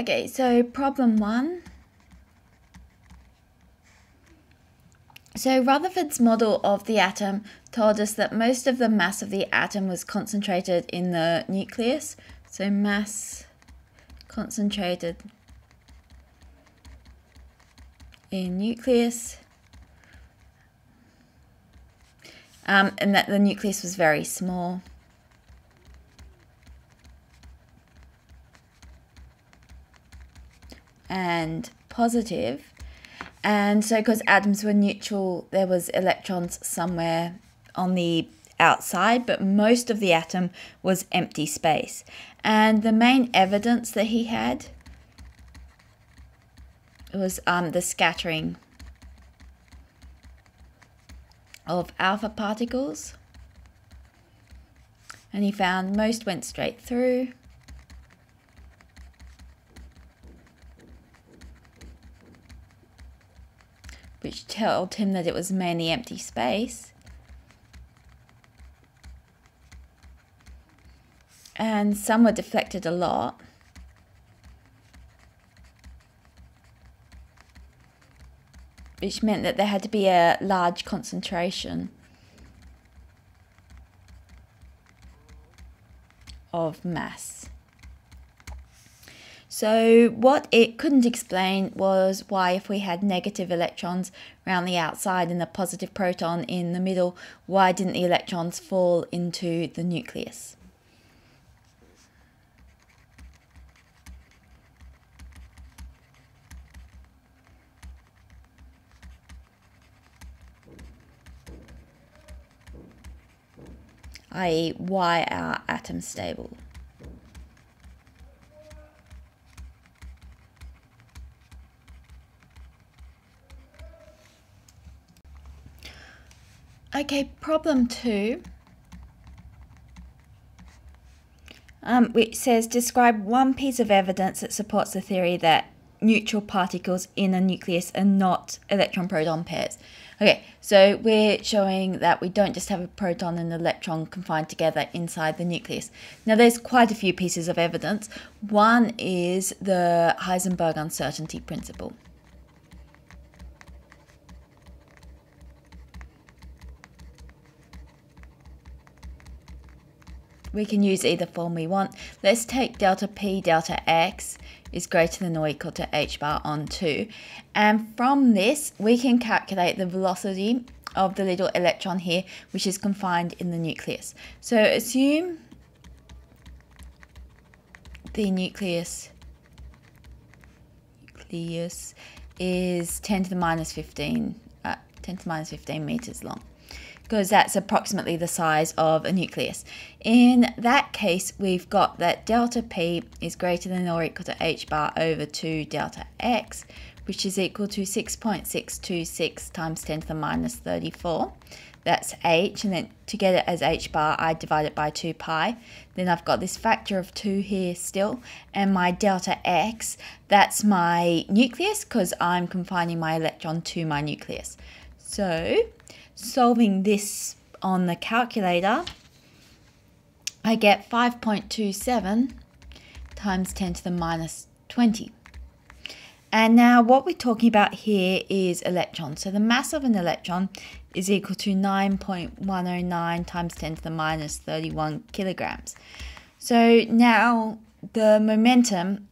Okay, so problem one. So Rutherford's model of the atom told us that most of the mass of the atom was concentrated in the nucleus. So mass concentrated in nucleus. Um, and that the nucleus was very small. And positive and so, because atoms were neutral, there was electrons somewhere on the outside, but most of the atom was empty space. And the main evidence that he had was um, the scattering of alpha particles. And he found most went straight through. Which told him that it was mainly empty space. And some were deflected a lot. Which meant that there had to be a large concentration of mass. So what it couldn't explain was why if we had negative electrons around the outside and a positive proton in the middle, why didn't the electrons fall into the nucleus? i.e. why are atoms stable? Okay, problem two. Um, which says describe one piece of evidence that supports the theory that neutral particles in a nucleus are not electron proton pairs. Okay, so we're showing that we don't just have a proton and an electron confined together inside the nucleus. Now, there's quite a few pieces of evidence. One is the Heisenberg uncertainty principle. We can use either form we want. Let's take delta P delta X is greater than or equal to h bar on 2. And from this, we can calculate the velocity of the little electron here, which is confined in the nucleus. So assume the nucleus nucleus is 10 to the minus 15, uh, 10 to the minus 15 meters long because that's approximately the size of a nucleus. In that case, we've got that delta P is greater than or equal to h bar over 2 delta x, which is equal to 6.626 times 10 to the minus 34. That's h, and then to get it as h bar, I divide it by 2 pi. Then I've got this factor of 2 here still, and my delta x, that's my nucleus, because I'm confining my electron to my nucleus. So solving this on the calculator, I get 5.27 times 10 to the minus 20. And now what we're talking about here is electrons. So the mass of an electron is equal to 9.109 times 10 to the minus 31 kilograms. So now the momentum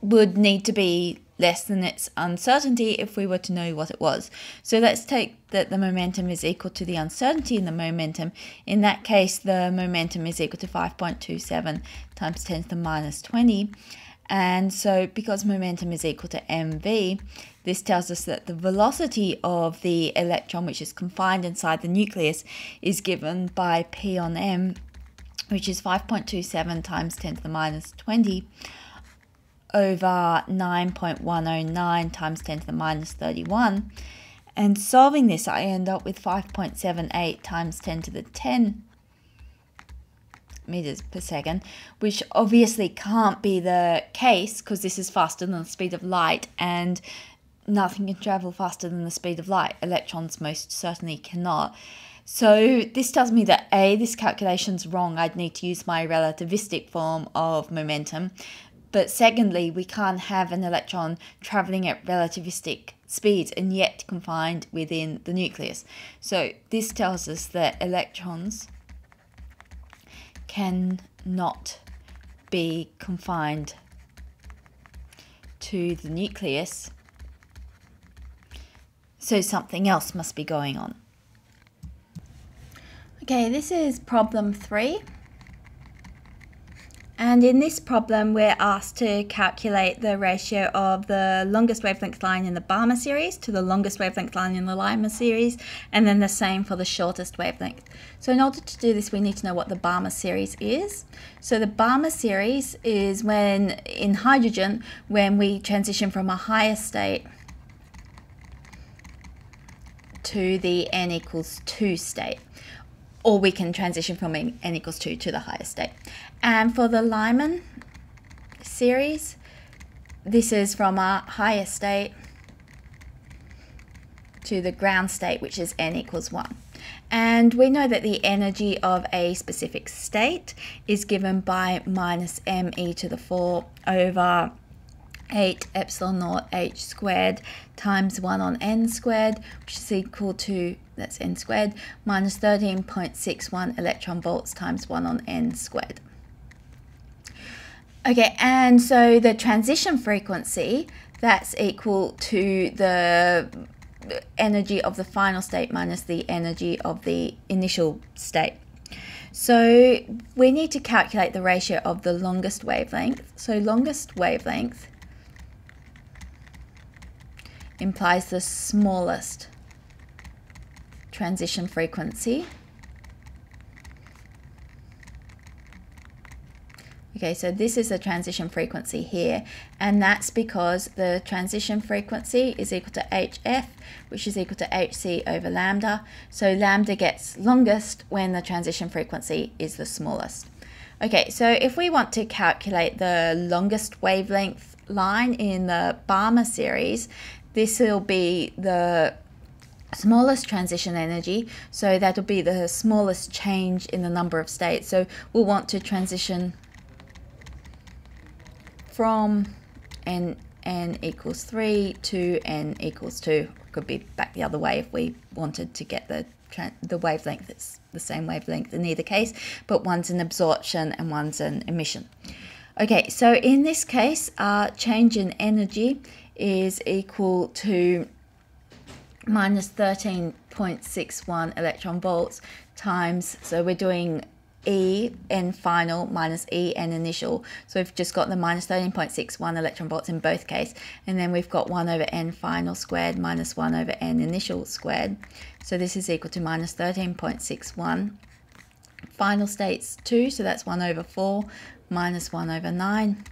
would need to be less than its uncertainty if we were to know what it was. So let's take that the momentum is equal to the uncertainty in the momentum. In that case, the momentum is equal to 5.27 times 10 to the minus 20. And so because momentum is equal to mv, this tells us that the velocity of the electron, which is confined inside the nucleus, is given by p on m, which is 5.27 times 10 to the minus 20 over 9.109 times 10 to the minus 31. And solving this, I end up with 5.78 times 10 to the 10 meters per second, which obviously can't be the case because this is faster than the speed of light and nothing can travel faster than the speed of light. Electrons most certainly cannot. So this tells me that A, this calculation's wrong. I'd need to use my relativistic form of momentum but secondly, we can't have an electron traveling at relativistic speeds and yet confined within the nucleus. So this tells us that electrons cannot be confined to the nucleus. So something else must be going on. Okay, this is problem three. And in this problem, we're asked to calculate the ratio of the longest wavelength line in the Balmer series to the longest wavelength line in the Lyman series, and then the same for the shortest wavelength. So in order to do this, we need to know what the Balmer series is. So the Balmer series is when, in hydrogen, when we transition from a higher state to the n equals 2 state or we can transition from n equals 2 to the higher state. And for the Lyman series, this is from our higher state to the ground state, which is n equals 1. And we know that the energy of a specific state is given by minus me to the 4 over 8 epsilon naught h squared times 1 on n squared, which is equal to, that's n squared, minus 13.61 electron volts times 1 on n squared. Okay, and so the transition frequency, that's equal to the energy of the final state minus the energy of the initial state. So we need to calculate the ratio of the longest wavelength. So longest wavelength implies the smallest transition frequency. Okay, so this is the transition frequency here, and that's because the transition frequency is equal to HF, which is equal to HC over lambda. So lambda gets longest when the transition frequency is the smallest. Okay, so if we want to calculate the longest wavelength line in the Balmer series, this will be the smallest transition energy so that'll be the smallest change in the number of states. So we'll want to transition from n n equals 3 to n equals 2 could be back the other way if we wanted to get the the wavelength it's the same wavelength in either case but one's an absorption and one's an emission. Okay so in this case our change in energy is equal to minus 13.61 electron volts times, so we're doing E n final minus E n initial. So we've just got the minus 13.61 electron volts in both case. And then we've got 1 over n final squared minus 1 over n initial squared. So this is equal to minus 13.61. Final states 2, so that's 1 over 4 minus 1 over 9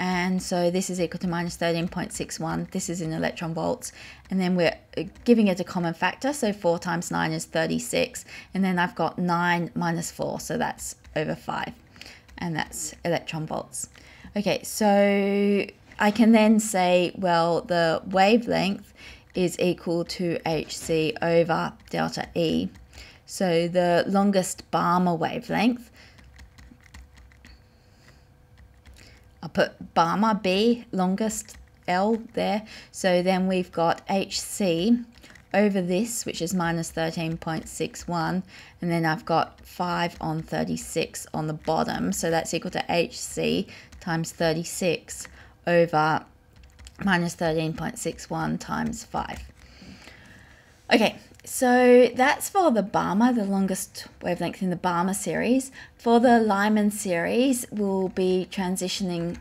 and so this is equal to minus 13.61 this is in electron volts. And then we're uh, giving it a common factor so 4 times 9 is 36 and then I've got 9 minus 4 so that's over 5 and that's electron volts. Okay so I can then say well the wavelength is equal to hc over delta E. So the longest Balmer wavelength I'll put Balmer B, longest L there. So then we've got HC over this, which is minus 13.61, and then I've got 5 on 36 on the bottom, so that's equal to HC times 36 over minus 13.61 times 5. Okay, so that's for the Balmer, the longest wavelength in the Balmer series. For the Lyman series, we'll be transitioning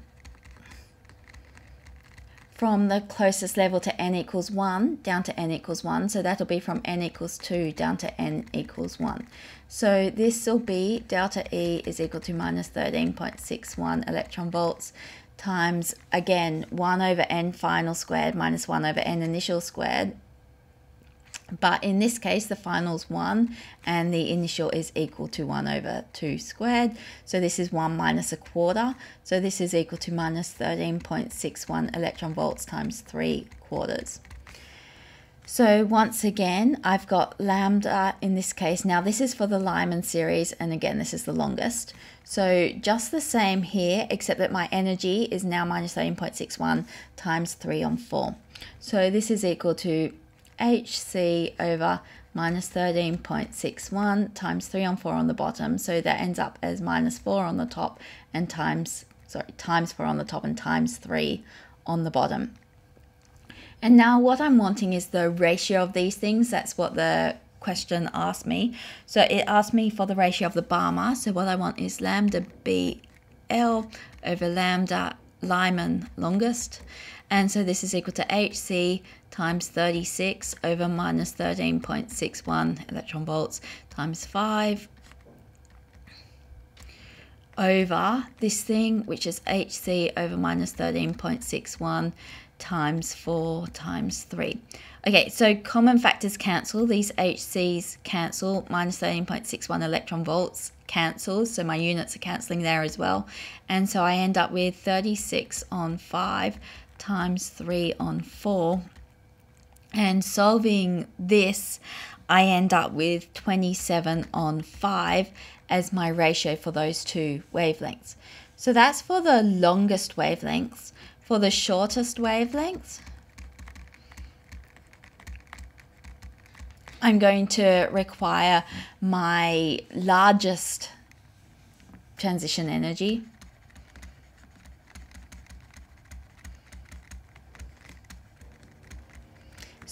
from the closest level to n equals 1 down to n equals 1. So that'll be from n equals 2 down to n equals 1. So this will be delta E is equal to minus 13.61 electron volts times, again, 1 over n final squared minus 1 over n initial squared but in this case, the final is 1 and the initial is equal to 1 over 2 squared. So this is 1 minus a quarter. So this is equal to minus 13.61 electron volts times 3 quarters. So once again, I've got lambda in this case. Now this is for the Lyman series, and again, this is the longest. So just the same here, except that my energy is now minus 13.61 times 3 on 4. So this is equal to hc over minus 13.61 times 3 on 4 on the bottom. So that ends up as minus 4 on the top and times, sorry, times 4 on the top and times 3 on the bottom. And now what I'm wanting is the ratio of these things. That's what the question asked me. So it asked me for the ratio of the Balmers. So what I want is lambda BL over lambda Lyman longest. And so this is equal to HC times 36 over minus 13.61 electron volts times 5 over this thing, which is HC over minus 13.61 times 4 times 3. Okay, so common factors cancel. These HCs cancel. Minus 13.61 electron volts cancels. So my units are cancelling there as well. And so I end up with 36 on 5 times 3 on 4. And solving this, I end up with 27 on 5 as my ratio for those two wavelengths. So that's for the longest wavelengths. For the shortest wavelengths, I'm going to require my largest transition energy.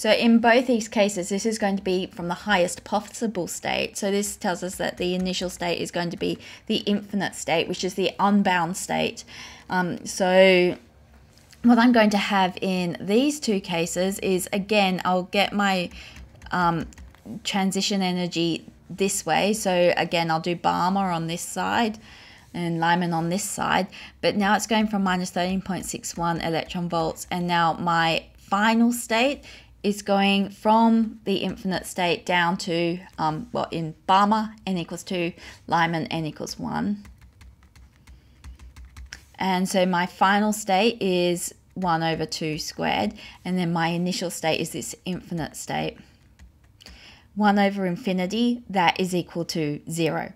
So in both these cases, this is going to be from the highest possible state. So this tells us that the initial state is going to be the infinite state, which is the unbound state. Um, so what I'm going to have in these two cases is again I'll get my um, transition energy this way so again I'll do Balmer on this side and Lyman on this side but now it's going from minus 13.61 electron volts and now my final state is going from the infinite state down to um, well in Balmer n equals 2 Lyman n equals 1 and so my final state is 1 over 2 squared. And then my initial state is this infinite state. 1 over infinity, that is equal to 0.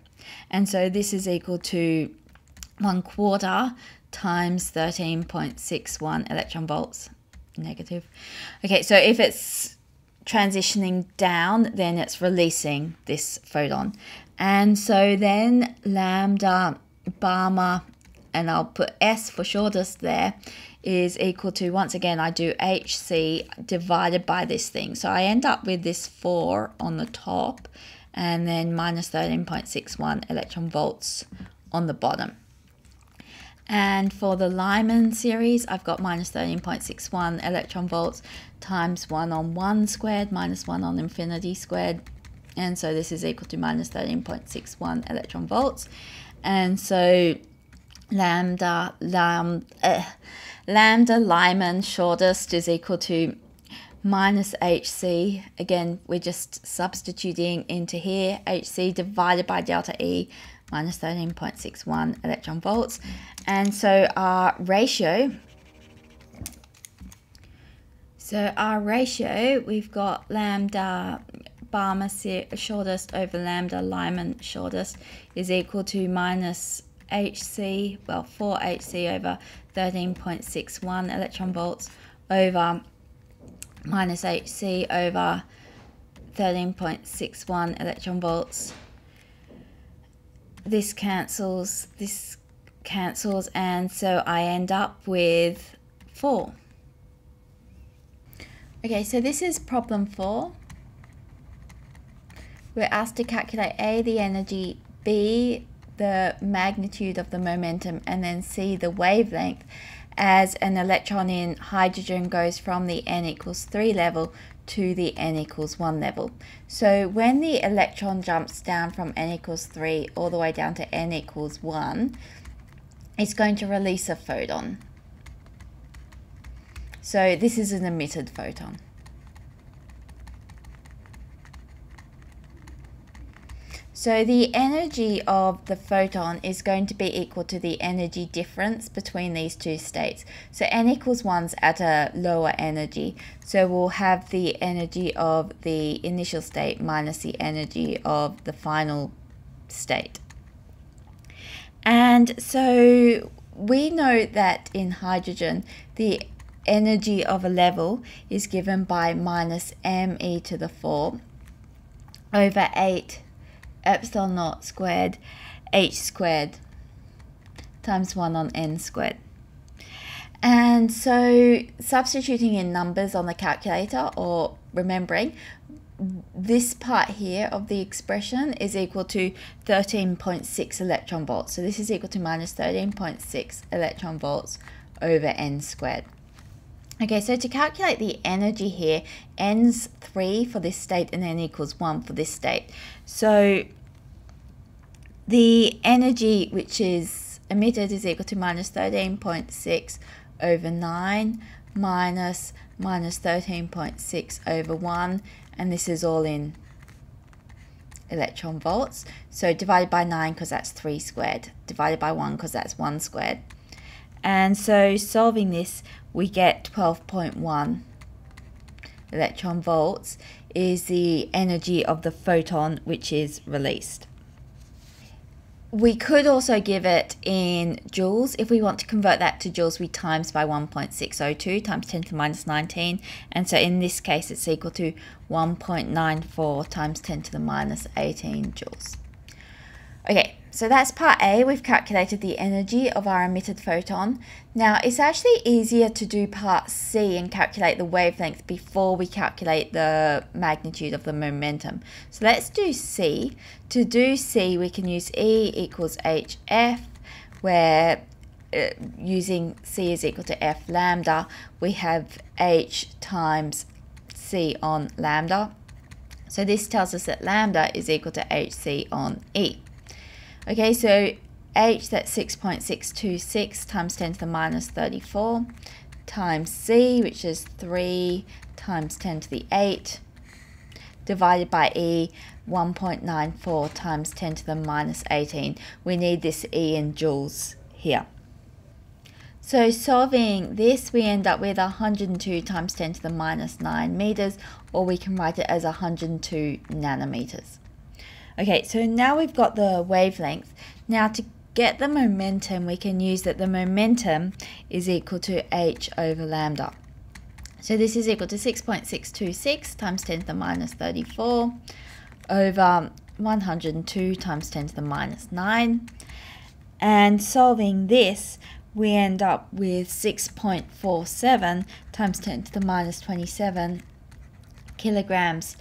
And so this is equal to 1 quarter times 13.61 electron volts negative. Okay, so if it's transitioning down, then it's releasing this photon. And so then lambda, Balmer, and I'll put S for shortest there, is equal to, once again, I do HC divided by this thing. So I end up with this 4 on the top and then minus 13.61 electron volts on the bottom. And for the Lyman series, I've got minus 13.61 electron volts times 1 on 1 squared minus 1 on infinity squared. And so this is equal to minus 13.61 electron volts. And so lambda, lambda, uh, lambda Lyman shortest is equal to minus hc. Again, we're just substituting into here, hc divided by delta E minus 13.61 electron volts. And so our ratio, so our ratio, we've got lambda Balmer shortest over lambda Lyman shortest is equal to minus HC, well 4HC over 13.61 electron volts over minus HC over 13.61 electron volts. This cancels, this cancels, and so I end up with 4. Okay, so this is problem 4. We're asked to calculate A, the energy, B, the magnitude of the momentum and then C, the wavelength as an electron in hydrogen goes from the n equals 3 level to the n equals 1 level. So when the electron jumps down from n equals 3 all the way down to n equals 1, it's going to release a photon. So this is an emitted photon. So the energy of the photon is going to be equal to the energy difference between these two states. So n equals 1's at a lower energy. So we'll have the energy of the initial state minus the energy of the final state. And so we know that in hydrogen, the energy of a level is given by minus me to the 4 over 8 epsilon naught squared h squared times 1 on n squared. And so substituting in numbers on the calculator or remembering this part here of the expression is equal to 13.6 electron volts. So this is equal to minus 13.6 electron volts over n squared. Okay, so to calculate the energy here, n's 3 for this state and n equals 1 for this state. So the energy which is emitted is equal to minus 13.6 over 9 minus minus 13.6 over 1 and this is all in electron volts. So divided by 9 because that's 3 squared, divided by 1 because that's 1 squared. And so solving this, we get 12.1 electron volts is the energy of the photon which is released. We could also give it in joules. If we want to convert that to joules, we times by 1.602 times 10 to the minus 19. And so in this case, it's equal to 1.94 times 10 to the minus 18 joules. Okay, so that's part A. We've calculated the energy of our emitted photon. Now, it's actually easier to do part C and calculate the wavelength before we calculate the magnitude of the momentum. So let's do C. To do C, we can use E equals HF, where uh, using C is equal to F lambda, we have H times C on lambda. So this tells us that lambda is equal to HC on E. Okay, so h, that's 6.626 times 10 to the minus 34 times c, which is 3 times 10 to the 8, divided by e, 1.94 times 10 to the minus 18. We need this e in joules here. So solving this, we end up with 102 times 10 to the minus 9 meters, or we can write it as 102 nanometers. Okay, so now we've got the wavelength. Now to get the momentum, we can use that the momentum is equal to h over lambda. So this is equal to 6.626 times 10 to the minus 34 over 102 times 10 to the minus 9. And solving this, we end up with 6.47 times 10 to the minus 27 kilograms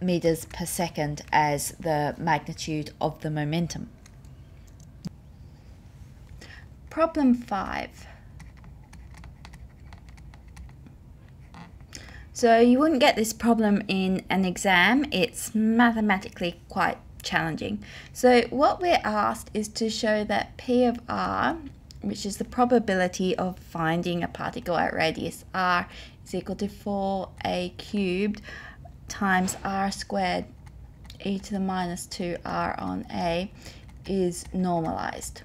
meters per second as the magnitude of the momentum. Problem 5. So you wouldn't get this problem in an exam, it's mathematically quite challenging. So what we're asked is to show that P of R, which is the probability of finding a particle at radius r, is equal to 4a cubed times r squared e to the minus 2r on a is normalized.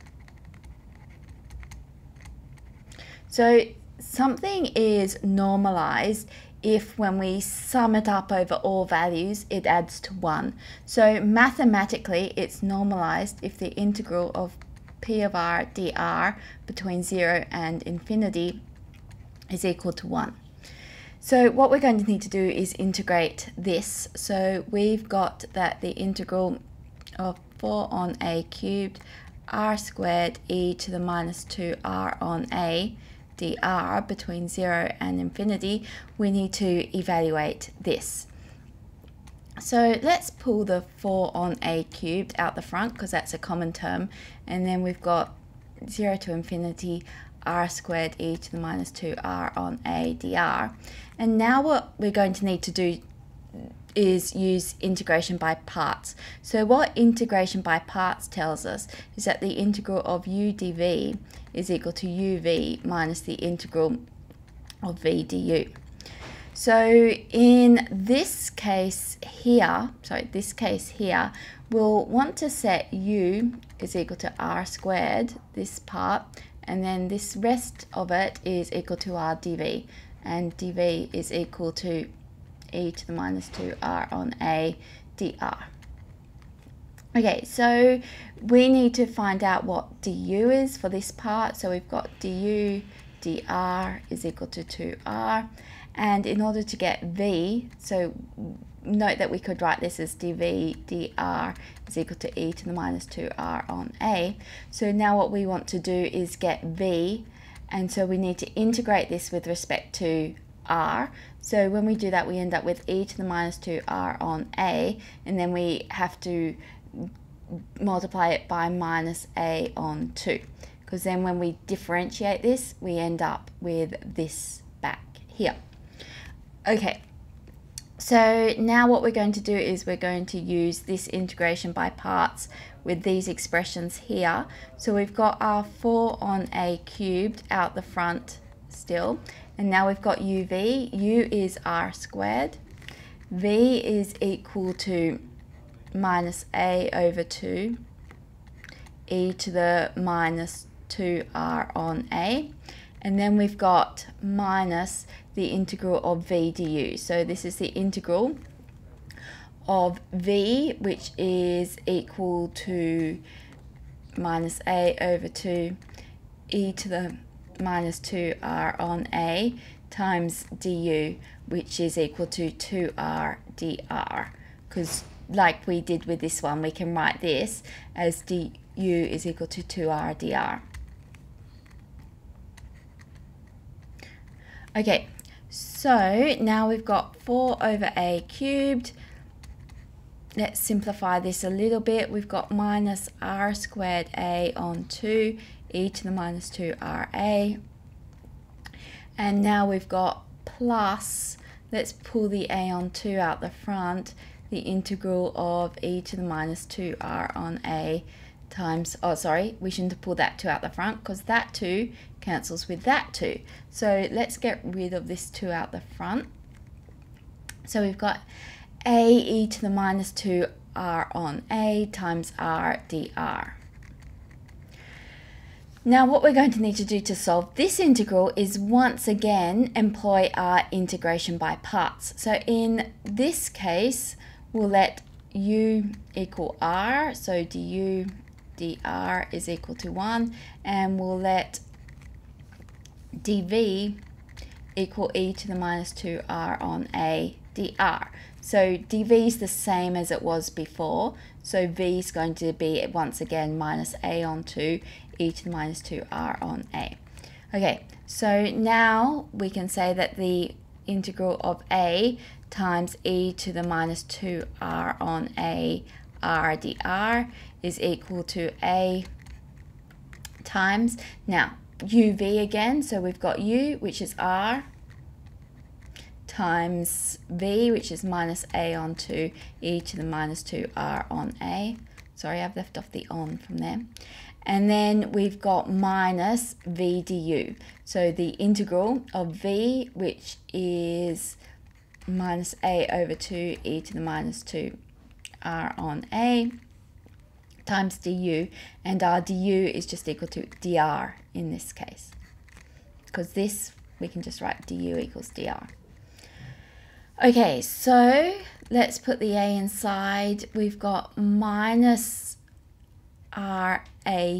So something is normalized if when we sum it up over all values, it adds to 1. So mathematically, it's normalized if the integral of p of r dr between 0 and infinity is equal to 1. So what we're going to need to do is integrate this. So we've got that the integral of 4 on a cubed r squared e to the minus 2r on a dr between 0 and infinity, we need to evaluate this. So let's pull the 4 on a cubed out the front because that's a common term. And then we've got 0 to infinity r squared e to the minus 2r on a dr. And now what we're going to need to do is use integration by parts. So what integration by parts tells us is that the integral of u dv is equal to uv minus the integral of v du. So in this case here, sorry, this case here, we'll want to set u is equal to r squared, this part, and then this rest of it is equal to r dv, and dv is equal to e to the minus 2r on a dr. Okay, so we need to find out what du is for this part. So we've got du dr is equal to 2r. And in order to get v, so note that we could write this as dv dr is equal to e to the minus 2r on a. So now what we want to do is get v, and so we need to integrate this with respect to r. So when we do that, we end up with e to the minus 2r on a, and then we have to multiply it by minus a on 2. Because then when we differentiate this, we end up with this back here. Okay, so now what we're going to do is we're going to use this integration by parts with these expressions here. So we've got our 4 on a cubed out the front still. And now we've got uv. u is r squared. v is equal to minus a over 2 e to the minus 2r on a. And then we've got minus the integral of v du. So this is the integral of v, which is equal to minus a over 2 e to the minus 2r on a times du, which is equal to 2r dr. Because like we did with this one, we can write this as du is equal to 2r dr. Okay, so now we've got 4 over a cubed. Let's simplify this a little bit. We've got minus r squared a on 2 e to the minus 2ra. And now we've got plus, let's pull the a on 2 out the front, the integral of e to the minus 2r on a times, oh sorry, we shouldn't pulled that 2 out the front because that 2 cancels with that 2. So let's get rid of this 2 out the front. So we've got a e to the minus 2 r on a times r dr. Now what we're going to need to do to solve this integral is once again employ our integration by parts. So in this case, we'll let u equal r, so du dr is equal to 1 and we'll let dv equal e to the minus 2r on a dr. So dv is the same as it was before, so v is going to be once again minus a on 2 e to the minus 2r on a. Okay, so now we can say that the integral of a times e to the minus 2r on a r dr is equal to a times, now uv again, so we've got u, which is r, times v, which is minus a on 2 e to the minus 2r on a. Sorry, I've left off the on from there. And then we've got minus v du. So the integral of v, which is minus a over 2 e to the minus 2 r on a times du and our du is just equal to dr in this case because this we can just write du equals dr. Okay, so let's put the a inside. We've got minus ra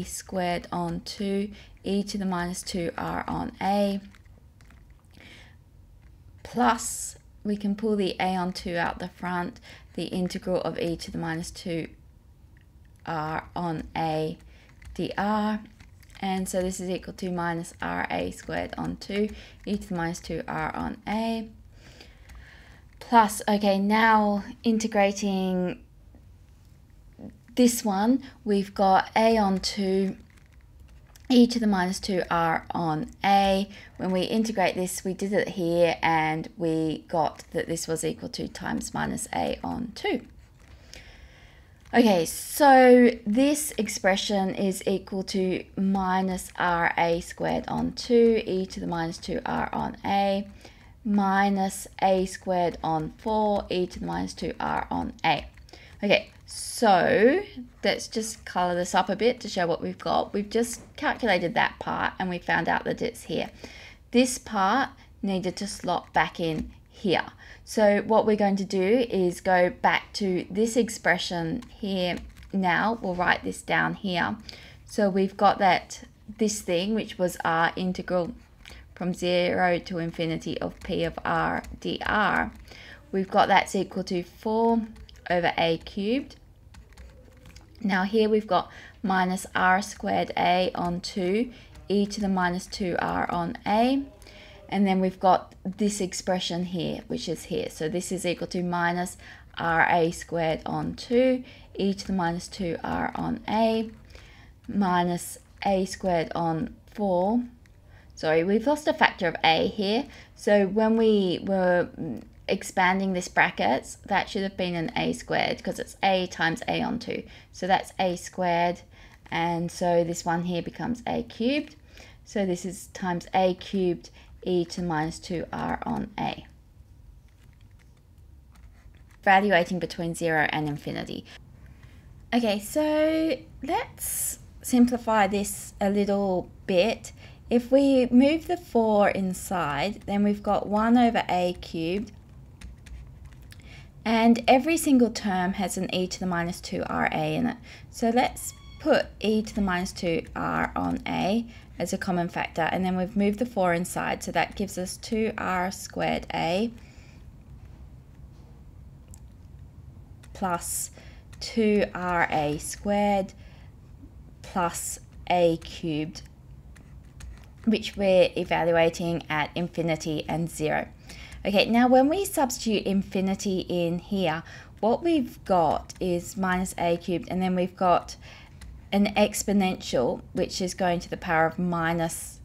squared on 2 e to the minus 2r on a plus we can pull the a on 2 out the front the integral of e to the minus 2 r on a dr and so this is equal to minus ra squared on 2 e to the minus 2r on a plus okay now integrating this one we've got a on 2 e to the minus 2r on a. When we integrate this, we did it here and we got that this was equal to times minus a on 2. Okay, so this expression is equal to minus ra squared on 2 e to the minus 2r on a. minus a squared on 4 e to the minus 2r on a. Okay, so let's just colour this up a bit to show what we've got. We've just calculated that part and we found out that it's here. This part needed to slot back in here. So what we're going to do is go back to this expression here now. We'll write this down here. So we've got that this thing, which was our integral from 0 to infinity of p of r dr. We've got that's equal to 4 over a cubed. Now here we've got minus r squared a on 2 e to the minus 2r on a. And then we've got this expression here, which is here. So this is equal to minus ra squared on 2 e to the minus 2r on a minus a squared on 4 sorry, we've lost a factor of a here. So when we were expanding this brackets, that should have been an a squared because it's a times a on 2. So that's a squared. And so this one here becomes a cubed. So this is times a cubed e to minus 2r on a. Evaluating between 0 and infinity. Okay, so let's simplify this a little bit if we move the 4 inside, then we've got 1 over a cubed. And every single term has an e to the minus 2ra in it. So let's put e to the minus 2r on a as a common factor. And then we've moved the 4 inside. So that gives us 2r squared a plus 2ra squared plus a cubed which we're evaluating at infinity and zero. Okay, now when we substitute infinity in here, what we've got is minus a cubed, and then we've got an exponential, which is going to the power of minus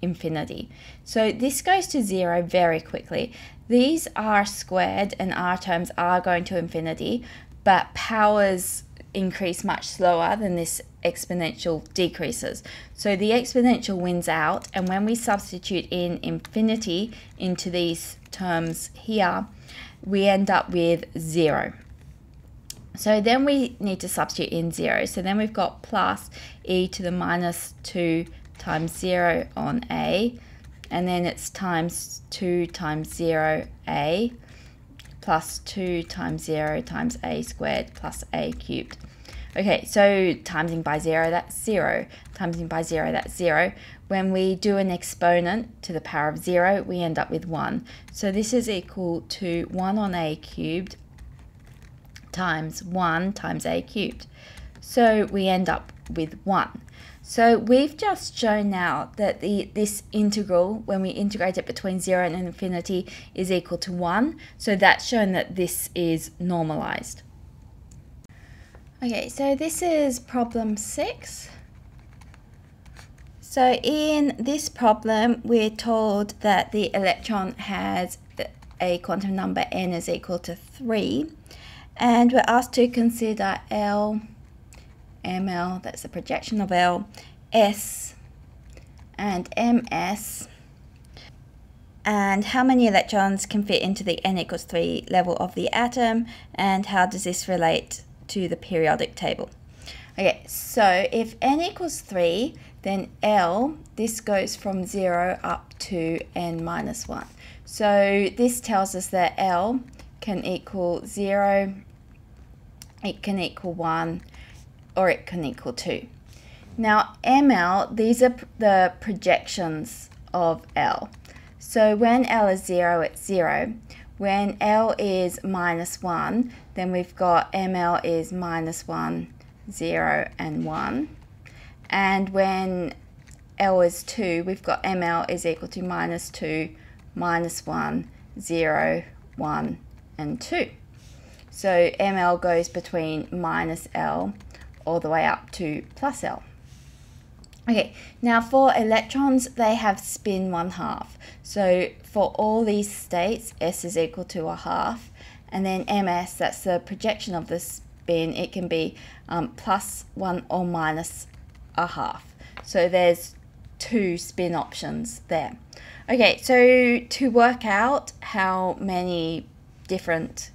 infinity. So this goes to zero very quickly. These r squared and r terms are going to infinity, but powers increase much slower than this exponential decreases. So the exponential wins out, and when we substitute in infinity into these terms here, we end up with zero. So then we need to substitute in zero. So then we've got plus e to the minus 2 times 0 on a, and then it's times 2 times 0 a plus 2 times 0 times a squared plus a cubed. Okay, so timesing by 0, that's 0. Timesing by 0, that's 0. When we do an exponent to the power of 0, we end up with 1. So this is equal to 1 on a cubed times 1 times a cubed. So we end up with 1. So we've just shown now that the this integral, when we integrate it between 0 and infinity, is equal to 1. So that's shown that this is normalized. Okay, so this is problem 6. So in this problem, we're told that the electron has a quantum number n is equal to 3. And we're asked to consider L ml, that's the projection of L, S, and ms, and how many electrons can fit into the n equals 3 level of the atom, and how does this relate to the periodic table? Okay, so if n equals 3, then L, this goes from 0 up to n minus 1. So this tells us that L can equal 0, it can equal 1, or it can equal 2. Now ML, these are the projections of L. So when L is 0, it's 0. When L is minus 1, then we've got ML is minus 1, 0, and 1. And when L is 2, we've got ML is equal to minus 2, minus 1, 0, 1, and 2. So ML goes between minus L all the way up to plus L. Okay, now for electrons, they have spin one half. So for all these states, S is equal to a half. And then MS, that's the projection of the spin, it can be um, plus one or minus a half. So there's two spin options there. Okay, so to work out how many different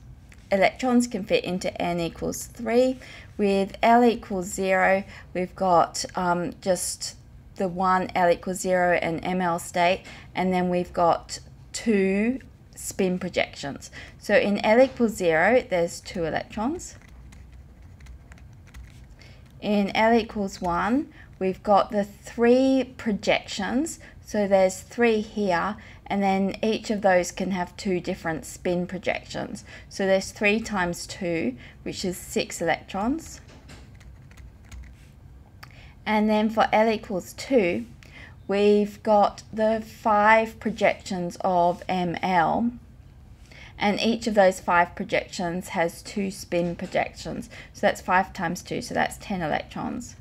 electrons can fit into n equals 3, with L equals 0, we've got um, just the one L equals 0 and ML state, and then we've got two spin projections. So in L equals 0, there's two electrons. In L equals 1, we've got the three projections. So there's three here, and then each of those can have two different spin projections. So there's 3 times 2, which is 6 electrons. And then for L equals 2, we've got the five projections of ML. And each of those five projections has two spin projections. So that's 5 times 2, so that's 10 electrons.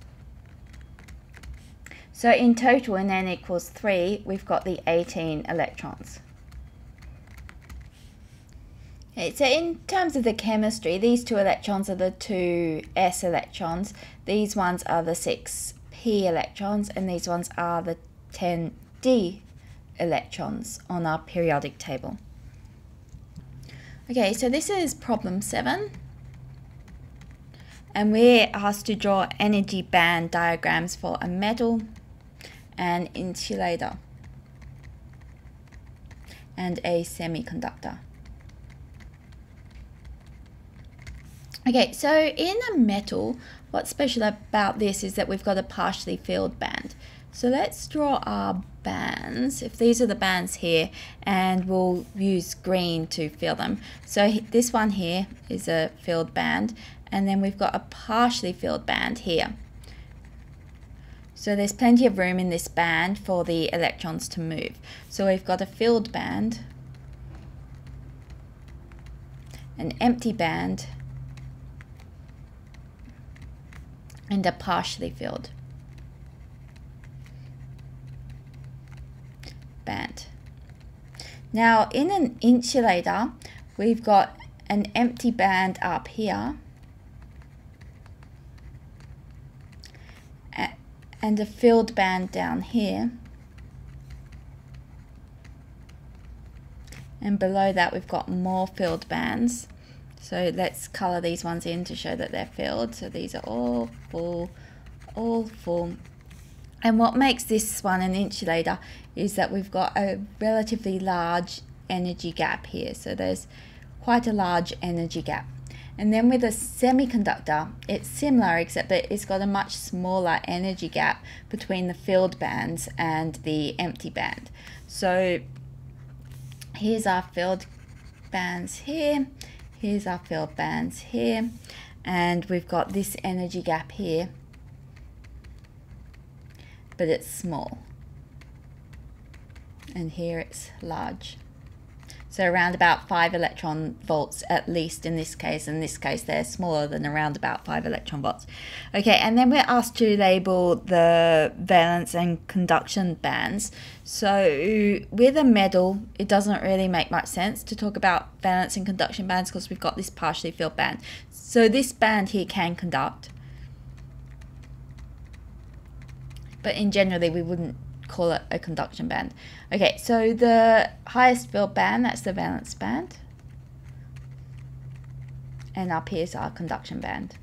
So in total, in n equals 3, we've got the 18 electrons. Okay, so in terms of the chemistry, these two electrons are the two s electrons. These ones are the 6p electrons, and these ones are the 10d electrons on our periodic table. Okay, so this is problem 7. And we're asked to draw energy band diagrams for a metal, an insulator, and a semiconductor. Okay, so in a metal, what's special about this is that we've got a partially filled band. So let's draw our bands. If these are the bands here, and we'll use green to fill them. So this one here is a filled band, and then we've got a partially filled band here. So there's plenty of room in this band for the electrons to move. So we've got a filled band, an empty band, and a partially filled band. Now in an insulator, we've got an empty band up here and a filled band down here. And below that we've got more filled bands. So let's color these ones in to show that they're filled. So these are all full, all full. And what makes this one an insulator is that we've got a relatively large energy gap here. So there's quite a large energy gap. And then with a semiconductor, it's similar except that it's got a much smaller energy gap between the filled bands and the empty band. So here's our filled bands here Here's our filled bands here. And we've got this energy gap here. But it's small. And here it's large. So around about 5 electron volts at least in this case. In this case they're smaller than around about 5 electron volts. Okay, and then we're asked to label the valence and conduction bands. So with a metal, it doesn't really make much sense to talk about valence and conduction bands because we've got this partially filled band. So this band here can conduct. But in generally we wouldn't call it a conduction band. Okay, so the highest filled band, that's the valence band. And up here is our conduction band.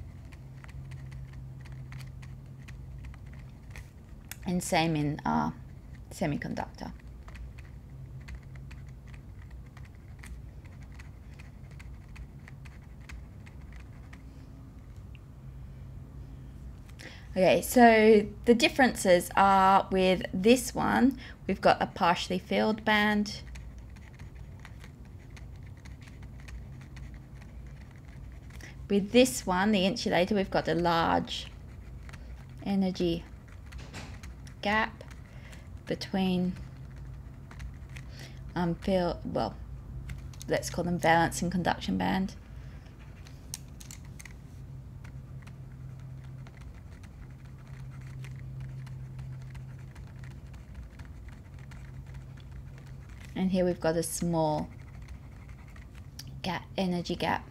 And same in our semiconductor. Okay, so the differences are with this one, we've got a partially filled band. With this one, the insulator, we've got a large energy gap between um, fill, well, let's call them valence and conduction band. And here we've got a small gap energy gap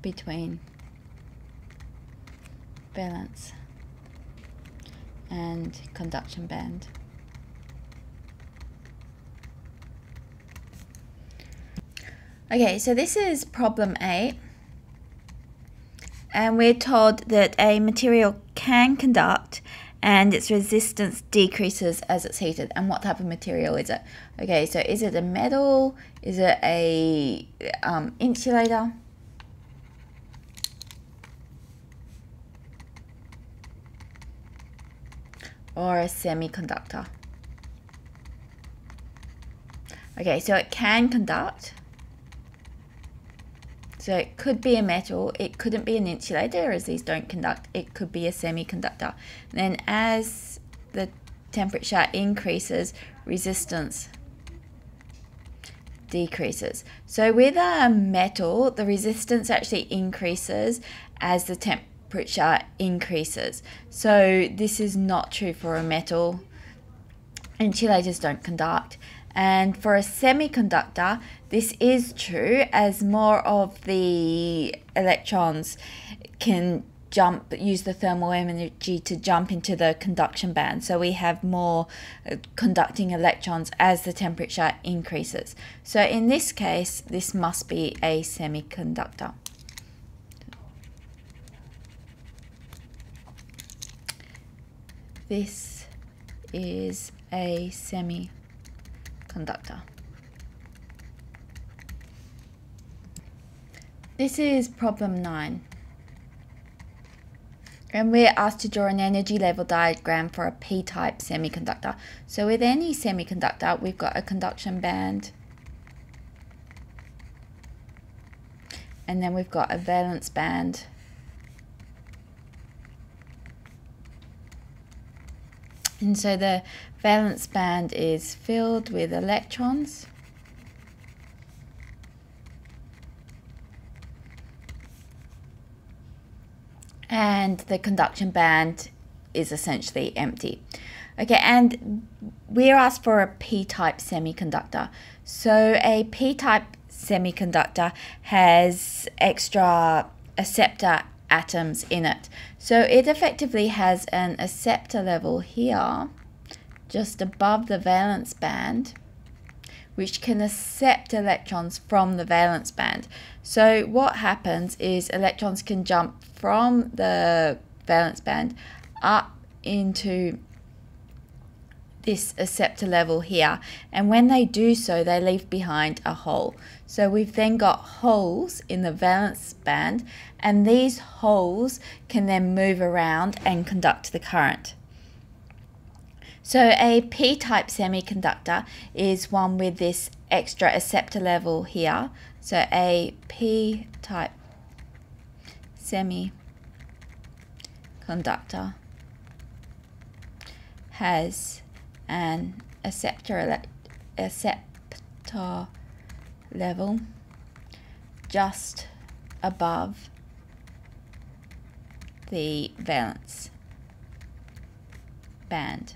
between valence and conduction band. Okay, so this is problem 8. And we're told that a material can conduct and its resistance decreases as it's heated. And what type of material is it? Okay, so is it a metal? Is it a um, insulator? Or a semiconductor? Okay, so it can conduct so it could be a metal, it couldn't be an insulator as these don't conduct, it could be a semiconductor. Then as the temperature increases, resistance decreases. So with a metal, the resistance actually increases as the temperature increases. So this is not true for a metal. Insulators don't conduct. And for a semiconductor, this is true as more of the electrons can jump, use the thermal energy to jump into the conduction band. So we have more uh, conducting electrons as the temperature increases. So in this case, this must be a semiconductor. This is a semiconductor conductor. This is problem 9. And we're asked to draw an energy level diagram for a p-type semiconductor. So with any semiconductor, we've got a conduction band, and then we've got a valence band, And so the valence band is filled with electrons. And the conduction band is essentially empty. Okay, and we're asked for a p-type semiconductor. So a p-type semiconductor has extra acceptor atoms in it. So it effectively has an acceptor level here, just above the valence band, which can accept electrons from the valence band. So what happens is electrons can jump from the valence band up into this acceptor level here. And when they do so they leave behind a hole. So we've then got holes in the valence band and these holes can then move around and conduct the current so a p-type semiconductor is one with this extra acceptor level here so a p-type semiconductor has an acceptor, acceptor level just above the valence band.